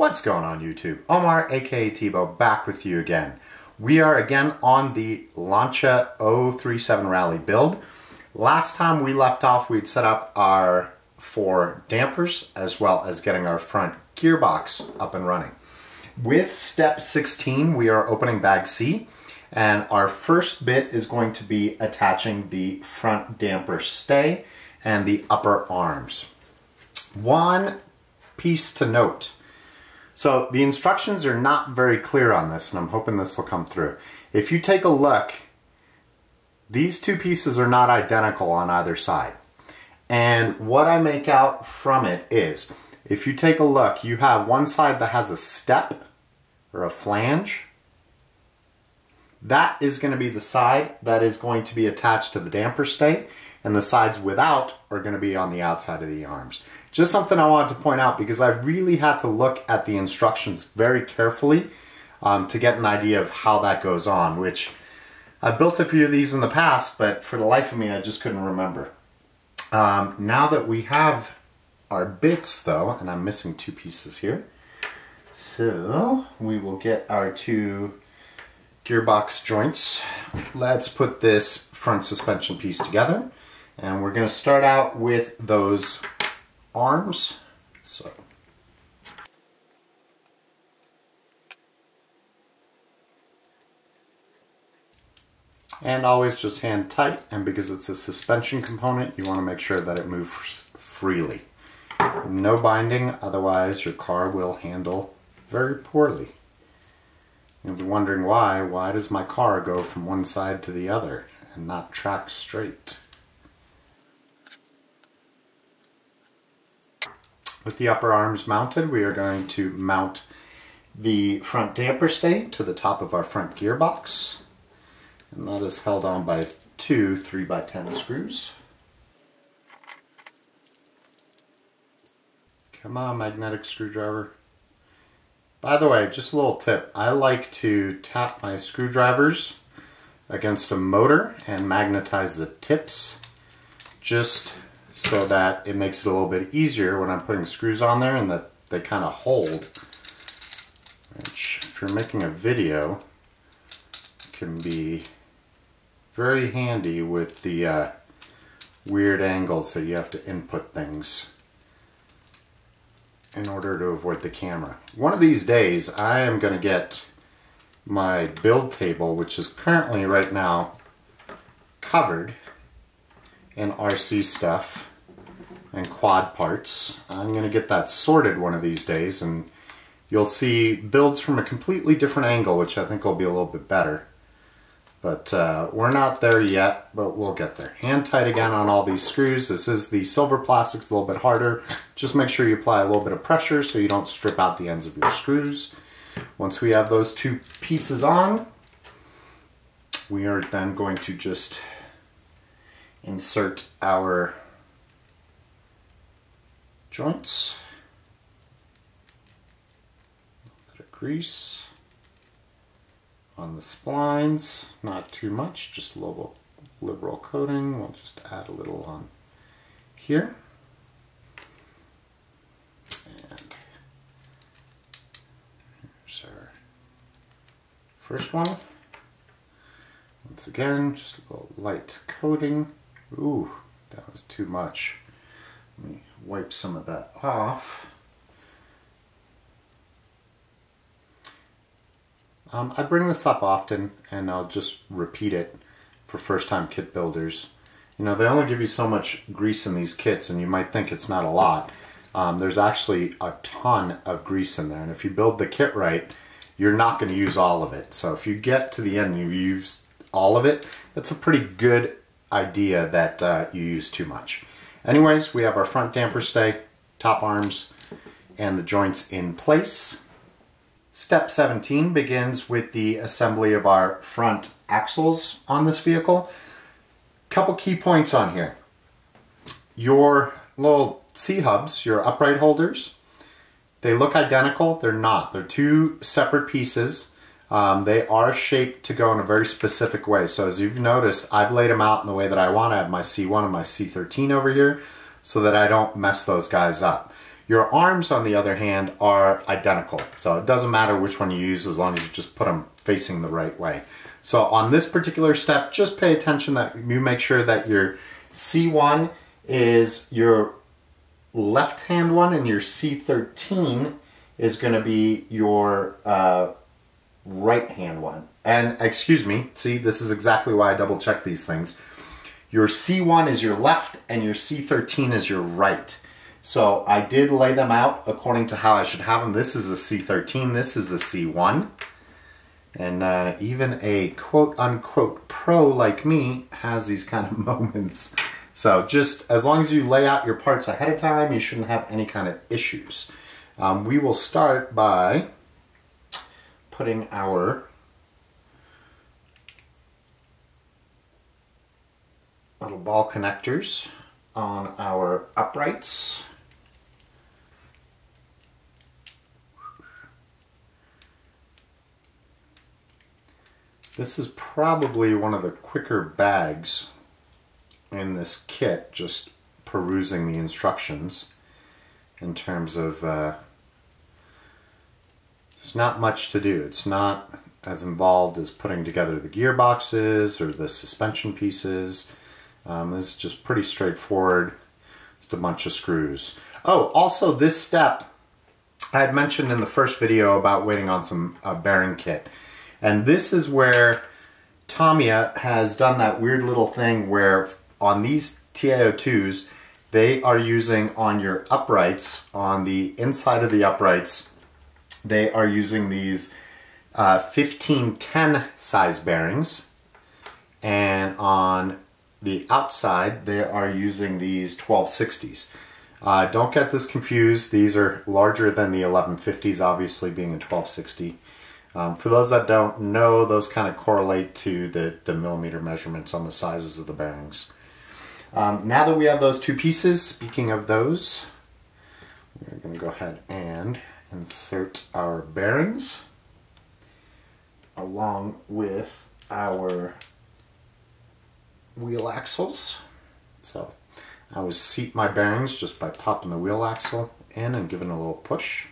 What's going on YouTube? Omar aka Theibault back with you again. We are again on the Lancia 037 Rally build. Last time we left off we'd set up our four dampers as well as getting our front gearbox up and running. With step 16 we are opening bag C and our first bit is going to be attaching the front damper stay and the upper arms. One piece to note so the instructions are not very clear on this, and I'm hoping this will come through. If you take a look, these two pieces are not identical on either side. And what I make out from it is, if you take a look, you have one side that has a step or a flange. That is going to be the side that is going to be attached to the damper stay, and the sides without are going to be on the outside of the arms. Just something I wanted to point out because I really had to look at the instructions very carefully um, to get an idea of how that goes on, which I've built a few of these in the past, but for the life of me, I just couldn't remember. Um, now that we have our bits though, and I'm missing two pieces here, so we will get our two gearbox joints. Let's put this front suspension piece together. And we're going to start out with those arms. So. And always just hand tight, and because it's a suspension component, you want to make sure that it moves freely. No binding, otherwise your car will handle very poorly. You'll be wondering why. Why does my car go from one side to the other and not track straight? With the upper arms mounted, we are going to mount the front damper stay to the top of our front gearbox. And that is held on by two 3x10 screws. Come on, magnetic screwdriver. By the way, just a little tip. I like to tap my screwdrivers against a motor and magnetize the tips just so that it makes it a little bit easier when I'm putting screws on there and that they kind of hold. Which, if you're making a video, can be very handy with the uh, weird angles that you have to input things in order to avoid the camera. One of these days I am going to get my build table, which is currently right now covered in RC stuff and quad parts. I'm going to get that sorted one of these days and you'll see builds from a completely different angle which I think will be a little bit better. But uh, we're not there yet, but we'll get there. Hand tight again on all these screws. This is the silver plastic, it's a little bit harder. Just make sure you apply a little bit of pressure so you don't strip out the ends of your screws. Once we have those two pieces on, we are then going to just insert our joints. A bit of grease on the splines, not too much, just a little liberal coating. We'll just add a little on here. And here's our first one. Once again, just a little light coating. Ooh, that was too much. Let me wipe some of that off. Um, I bring this up often and I'll just repeat it for first time kit builders. You know, they only give you so much grease in these kits and you might think it's not a lot. Um, there's actually a ton of grease in there and if you build the kit right, you're not going to use all of it. So if you get to the end and you use all of it, that's a pretty good idea that uh, you use too much. Anyways, we have our front damper stay, top arms, and the joints in place. Step 17 begins with the assembly of our front axles on this vehicle. Couple key points on here. Your little C-hubs, your upright holders, they look identical. They're not. They're two separate pieces. Um, they are shaped to go in a very specific way. So as you've noticed, I've laid them out in the way that I want. I have my C1 and my C13 over here so that I don't mess those guys up. Your arms, on the other hand, are identical. So it doesn't matter which one you use as long as you just put them facing the right way. So on this particular step, just pay attention that you make sure that your C1 is your left hand one and your C13 is going to be your uh, right hand one. And excuse me, see, this is exactly why I double check these things. Your C1 is your left and your C13 is your right. So I did lay them out according to how I should have them. This is the C13, this is the C1. And uh, even a quote unquote pro like me has these kind of moments. So just as long as you lay out your parts ahead of time, you shouldn't have any kind of issues. Um, we will start by putting our little ball connectors on our uprights. This is probably one of the quicker bags in this kit, just perusing the instructions in terms of uh, there's not much to do. It's not as involved as putting together the gearboxes or the suspension pieces. Um, this is just pretty straightforward. Just a bunch of screws. Oh, also this step I had mentioned in the first video about waiting on some uh, bearing kit. And this is where Tamiya has done that weird little thing where on these TA02s, they are using on your uprights, on the inside of the uprights, they are using these uh, 1510 size bearings. And on the outside, they are using these 1260s. Uh, don't get this confused. These are larger than the 1150s, obviously being a 1260. Um, for those that don't know, those kind of correlate to the, the millimeter measurements on the sizes of the bearings. Um, now that we have those two pieces, speaking of those, we're going to go ahead and insert our bearings along with our wheel axles. So I always seat my bearings just by popping the wheel axle in and giving a little push.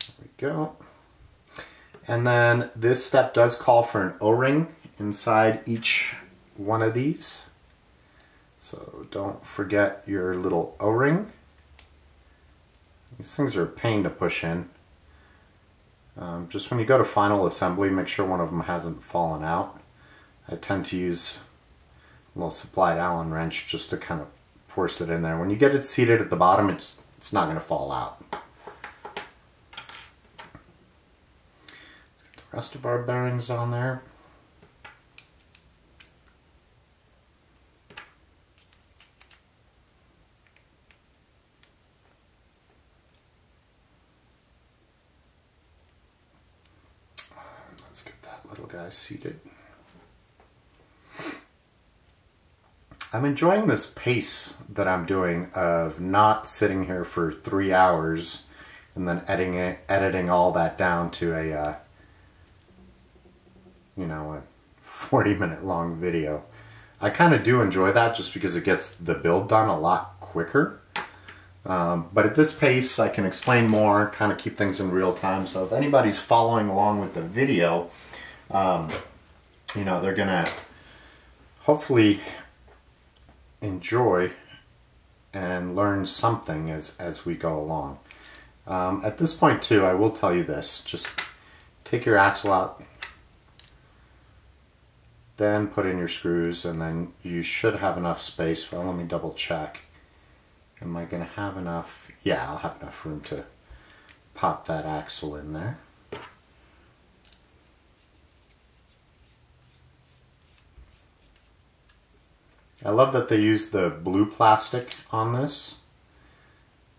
There we go. And then this step does call for an O-ring inside each one of these. So don't forget your little O-ring. These things are a pain to push in. Um, just when you go to final assembly, make sure one of them hasn't fallen out. I tend to use a little supplied Allen wrench just to kind of force it in there. When you get it seated at the bottom, it's, it's not going to fall out. Let's get the rest of our bearings on there. Let's get that little guy seated. I'm enjoying this pace that I'm doing of not sitting here for three hours and then editing it, editing all that down to a, uh, you know, a 40 minute long video. I kind of do enjoy that just because it gets the build done a lot quicker. Um, but at this pace, I can explain more, kind of keep things in real time. So if anybody's following along with the video, um, you know, they're going to hopefully enjoy and learn something as, as we go along. Um, at this point too, I will tell you this, just take your axle out, then put in your screws, and then you should have enough space. Well, let me double check. Am I to have enough? Yeah, I'll have enough room to pop that axle in there. I love that they use the blue plastic on this.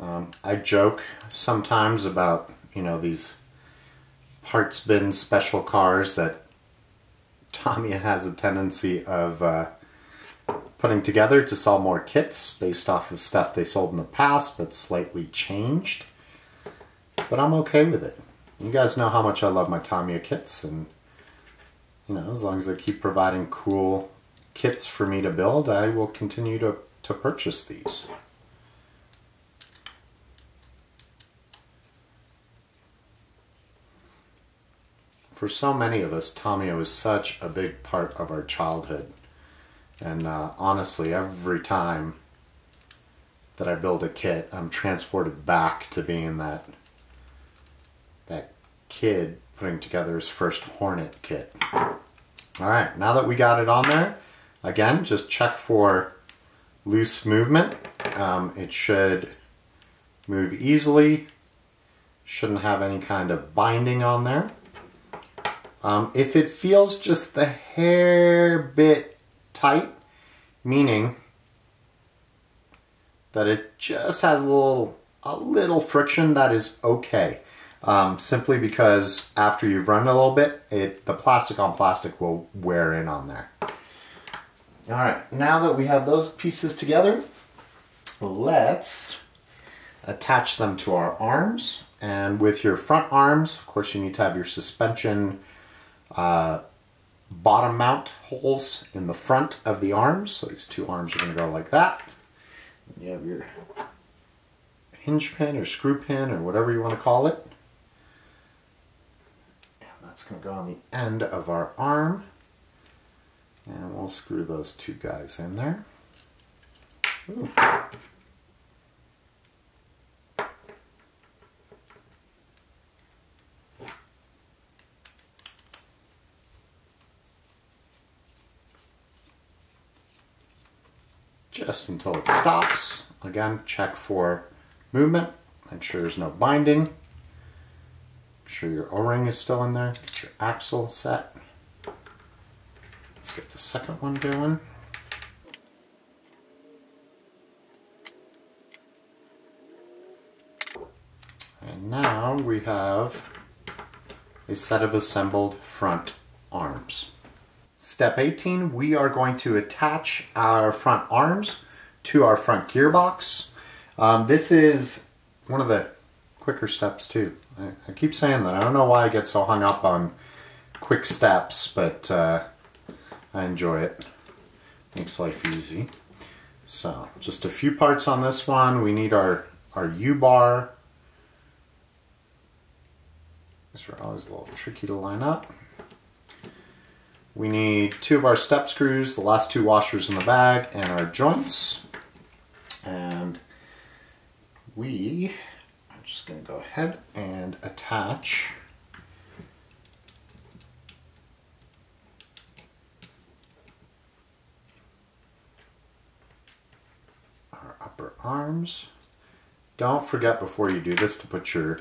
Um, I joke sometimes about, you know, these parts bin special cars that Tamiya has a tendency of uh, putting together to sell more kits based off of stuff they sold in the past but slightly changed. But I'm okay with it. You guys know how much I love my Tamiya kits and, you know, as long as they keep providing cool kits for me to build, I will continue to, to purchase these. For so many of us, Tamiya was such a big part of our childhood. And uh, honestly, every time that I build a kit, I'm transported back to being that that kid putting together his first Hornet kit. All right, now that we got it on there, again, just check for loose movement. Um, it should move easily, shouldn't have any kind of binding on there. Um, if it feels just the hair bit tight, meaning that it just has a little, a little friction, that is okay um, simply because after you've run a little bit, it the plastic on plastic will wear in on there. All right, now that we have those pieces together, let's attach them to our arms. And with your front arms, of course, you need to have your suspension uh, bottom mount holes in the front of the arms. So these two arms are going to go like that. You have your hinge pin or screw pin or whatever you want to call it. And that's going to go on the end of our arm. And we'll screw those two guys in there. Ooh. Just until it stops. Again, check for movement. Make sure there's no binding Make sure your O-ring is still in there. Get your axle set. The second one going. And now we have a set of assembled front arms. Step 18, we are going to attach our front arms to our front gearbox. Um, this is one of the quicker steps too. I, I, keep saying that. I don't know why I get so hung up on quick steps, but uh, I enjoy it. Makes life easy. So, just a few parts on this one. We need our, our U-bar. These are always a little tricky to line up. We need two of our step screws, the last two washers in the bag, and our joints. And we are just going to go ahead and attach our upper arms. Don't forget before you do this to put your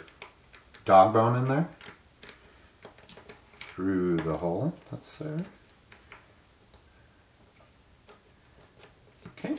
dog bone in there through the hole that's there. Okay.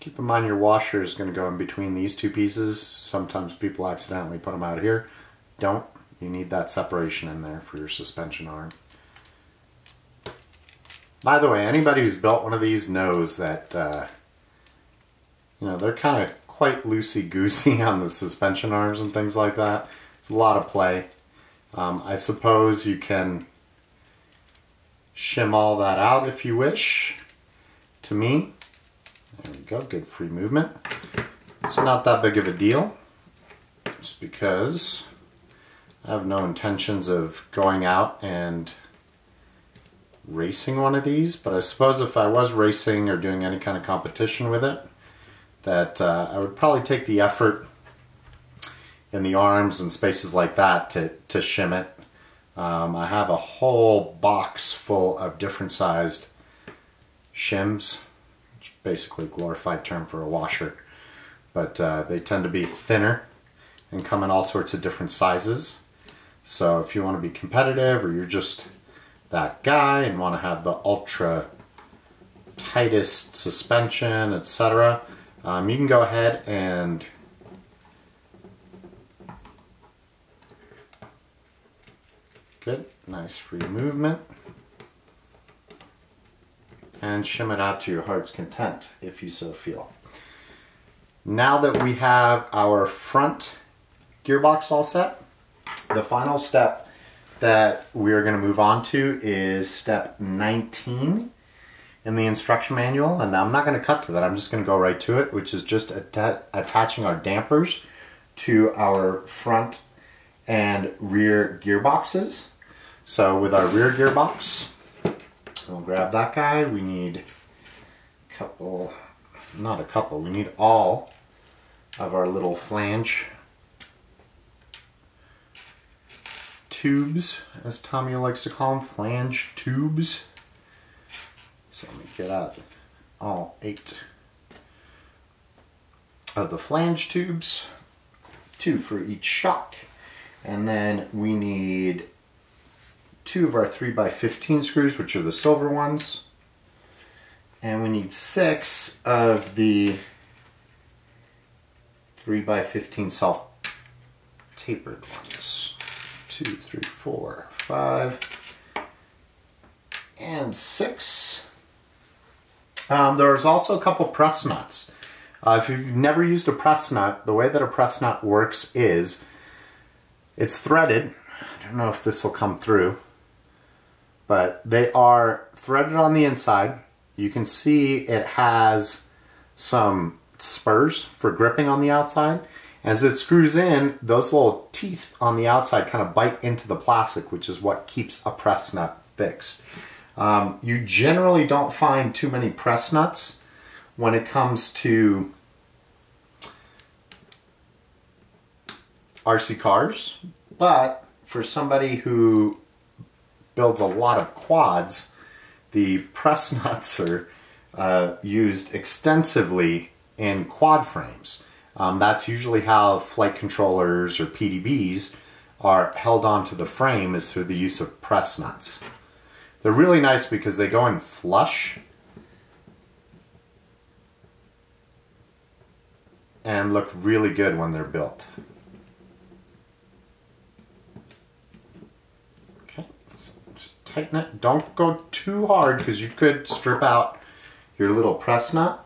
Keep in mind your washer is going to go in between these two pieces. Sometimes people accidentally put them out here. Don't. You need that separation in there for your suspension arm. By the way, anybody who's built one of these knows that, uh, you know, they're kind of quite loosey-goosey on the suspension arms and things like that. There's a lot of play. Um, I suppose you can shim all that out if you wish. To me, there we go, good free movement. It's not that big of a deal, just because I have no intentions of going out and racing one of these, but I suppose if I was racing or doing any kind of competition with it, that uh, I would probably take the effort in the arms and spaces like that to, to shim it. Um, I have a whole box full of different sized shims basically glorified term for a washer. But uh, they tend to be thinner and come in all sorts of different sizes. So if you want to be competitive or you're just that guy and want to have the ultra tightest suspension, etc., um, you can go ahead and Good, nice free movement. And shim it out to your heart's content if you so feel. Now that we have our front gearbox all set, the final step that we're going to move on to is step 19 in the instruction manual. And I'm not going to cut to that, I'm just going to go right to it, which is just attaching our dampers to our front and rear gearboxes. So with our rear gearbox, we'll grab that guy. We need a couple, not a couple, we need all of our little flange tubes, as Tamiya likes to call them, flange tubes. So let me get out all eight of the flange tubes, two for each shock. And then we need two of our 3x15 screws, which are the silver ones. And we need six of the 3x15 self tapered ones. Two, three, four, five, and six. Um, there's also a couple press nuts. Uh, if you've never used a press nut, the way that a press nut works is it's threaded. I don't know if this will come through, but they are threaded on the inside. You can see it has some spurs for gripping on the outside. As it screws in, those little teeth on the outside kind of bite into the plastic, which is what keeps a press nut fixed. Um, you generally don't find too many press nuts when it comes to RC cars, but for somebody who builds a lot of quads, the press nuts are uh, used extensively in quad frames. Um, that's usually how flight controllers or PDBs are held onto the frame is through the use of press nuts. They're really nice because they go in flush and look really good when they're built. Okay, so just tighten it. Don't go too hard because you could strip out your little press nut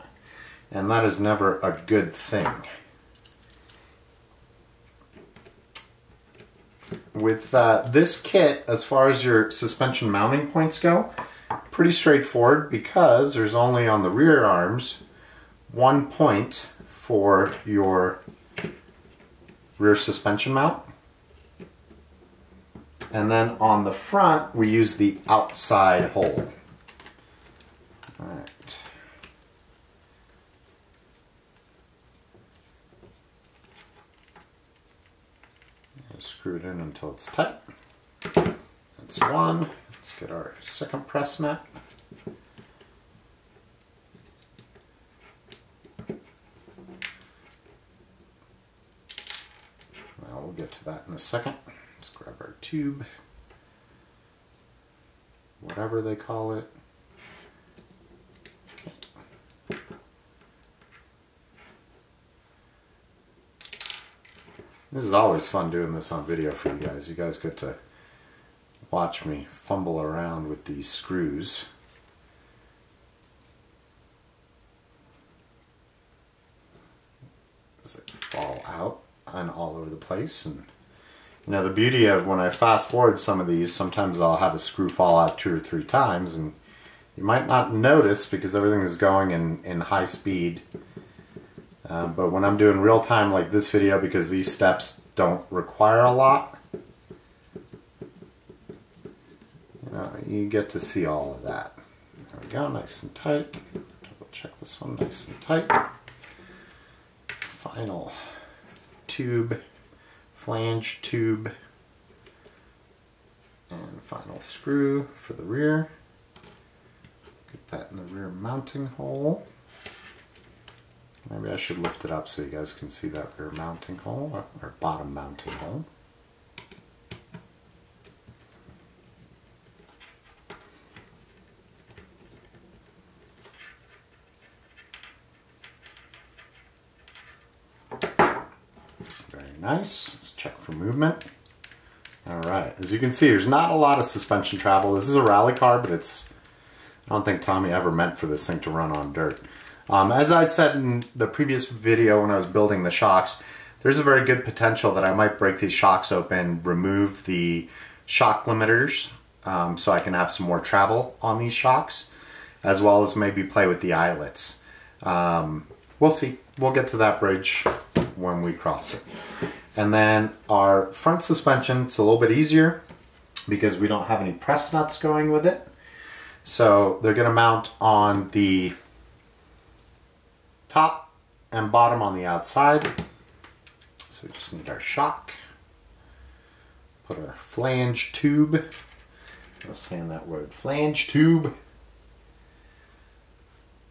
and that is never a good thing. With uh, this kit, as far as your suspension mounting points go, pretty straightforward because there's only on the rear arms one point for your rear suspension mount. And then on the front, we use the outside hole. All right. screw it in until it's tight. That's one. Let's get our second press nut. Well, we'll get to that in a second. Let's grab our tube, whatever they call it. This is always fun doing this on video for you guys. You guys get to watch me fumble around with these screws. As they fall out and all over the place. And you know, the beauty of when I fast forward some of these, sometimes I'll have a screw fall out two or three times and you might not notice because everything is going in, in high speed uh, but when I'm doing real time like this video, because these steps don't require a lot, you know, you get to see all of that. There we go, nice and tight. Double check this one, nice and tight. Final tube, flange tube, and final screw for the rear. Get that in the rear mounting hole. Maybe I should lift it up so you guys can see that rear mounting hole uh, or bottom mounting hole. Very nice. Movement. All right, as you can see, there's not a lot of suspension travel. This is a rally car, but it's, I don't think Tamiya ever meant for this thing to run on dirt. Um, as I'd said in the previous video when I was building the shocks, there's a very good potential that I might break these shocks open, remove the shock limiters um, so I can have some more travel on these shocks, as well as maybe play with the eyelets. Um, we'll see. We'll get to that bridge when we cross it. And then our front suspension, it's a little bit easier because we don't have any press nuts going with it. So they're gonna mount on the top and bottom on the outside. So we just need our shock. Put our flange tube. I was saying that word, flange tube.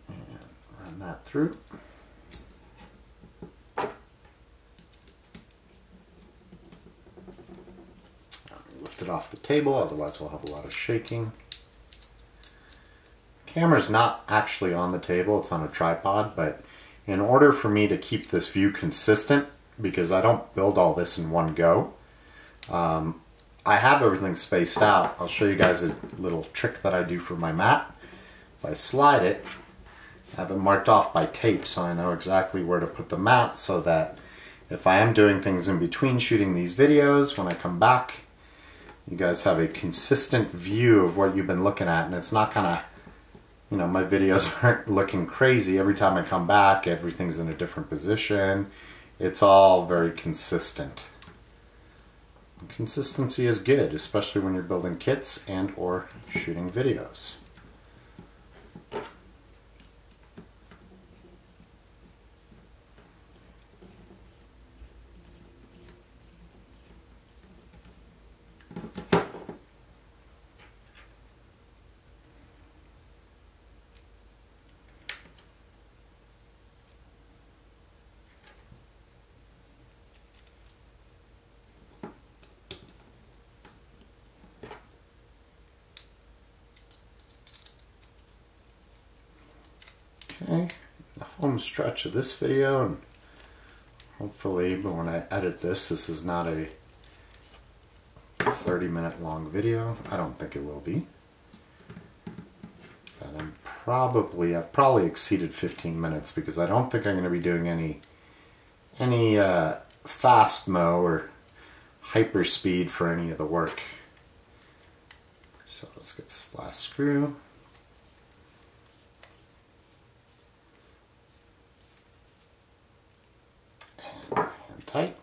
And run that through. It off the table, otherwise we'll have a lot of shaking. Camera's not actually on the table, it's on a tripod, but in order for me to keep this view consistent, because I don't build all this in one go, um, I have everything spaced out. I'll show you guys a little trick that I do for my mat. If I slide it, I have it marked off by tape so I know exactly where to put the mat so that if I am doing things in between shooting these videos, when I come back, you guys have a consistent view of what you've been looking at and it's not kind of you know my videos aren't looking crazy. Every time I come back everything's in a different position. It's all very consistent. Consistency is good especially when you're building kits and or shooting videos Okay, the home stretch of this video and hopefully but when I edit this this is not a 30 minute long video. I don't think it will be. But I'm probably, I've probably exceeded 15 minutes because I don't think I'm going to be doing any any uh, fast mo or hyper speed for any of the work. So let's get this last screw. Tight.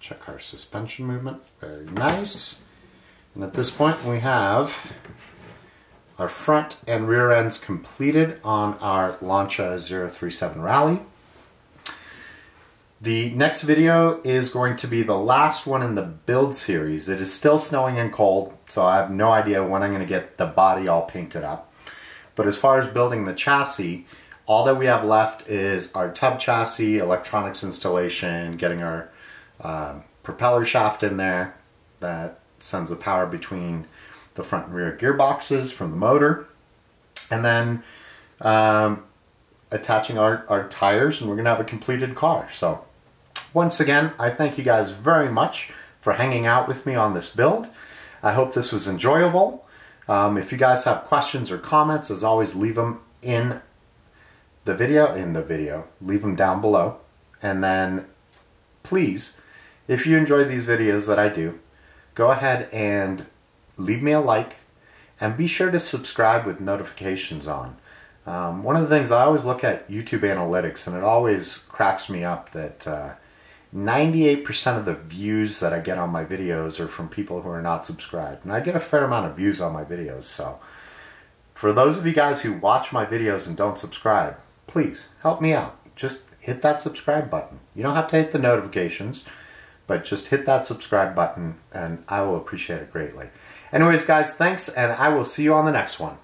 Check our suspension movement, very nice. And at this point we have our front and rear ends completed on our Lancia 037 Rally. The next video is going to be the last one in the build series. It is still snowing and cold, so I have no idea when I'm going to get the body all painted up. But as far as building the chassis, all that we have left is our tub chassis, electronics installation, getting our uh, propeller shaft in there that sends the power between the front and rear gearboxes from the motor. And then um, attaching our, our tires and we're gonna have a completed car. So once again, I thank you guys very much for hanging out with me on this build. I hope this was enjoyable. Um, if you guys have questions or comments, as always, leave them in the video in the video. Leave them down below. And then please, if you enjoy these videos that I do, go ahead and leave me a like and be sure to subscribe with notifications on. Um, one of the things I always look at YouTube analytics and it always cracks me up that 98% uh, of the views that I get on my videos are from people who are not subscribed. And I get a fair amount of views on my videos. So for those of you guys who watch my videos and don't subscribe, please help me out. Just hit that subscribe button. You don't have to hit the notifications, but just hit that subscribe button and I will appreciate it greatly. Anyways, guys, thanks, and I will see you on the next one.